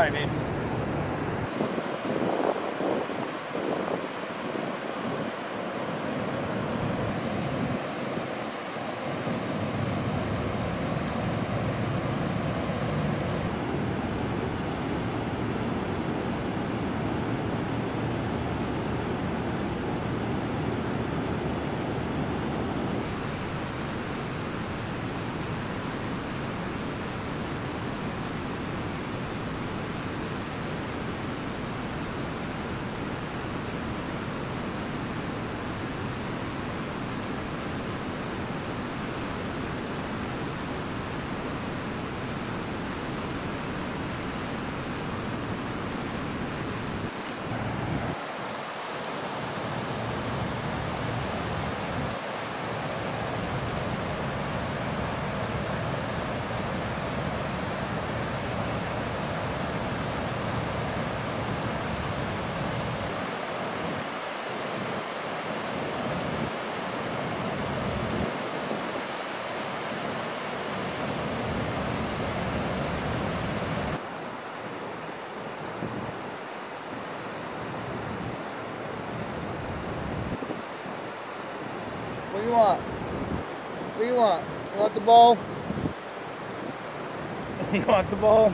right, babe. Do you want? What do you want? You want the bowl? you want the bowl?